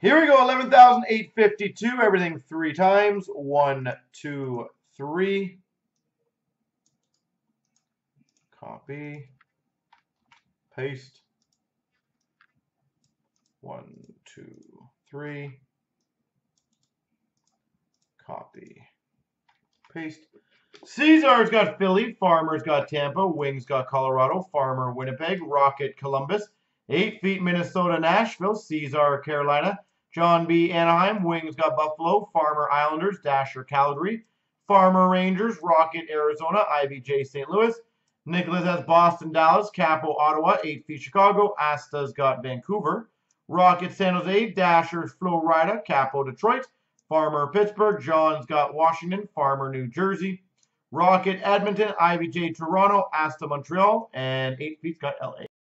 Here we go, 11,852. Everything three times. One, two, three. Copy. Paste. One, two, three. Copy. Paste. Caesar's got Philly. Farmer's got Tampa. Wings got Colorado. Farmer, Winnipeg. Rocket, Columbus. Eight feet, Minnesota, Nashville. Caesar, Carolina. John B. Anaheim. Wings got Buffalo. Farmer Islanders. Dasher Calgary. Farmer Rangers. Rocket Arizona. IBJ St. Louis. Nicholas has Boston Dallas. Capo Ottawa. 8 feet Chicago. Asta's got Vancouver. Rocket San Jose. Dashers Florida. Capo Detroit. Farmer Pittsburgh. John's got Washington. Farmer New Jersey. Rocket Edmonton. IBJ Toronto. Asta Montreal. And 8 feet's got LA.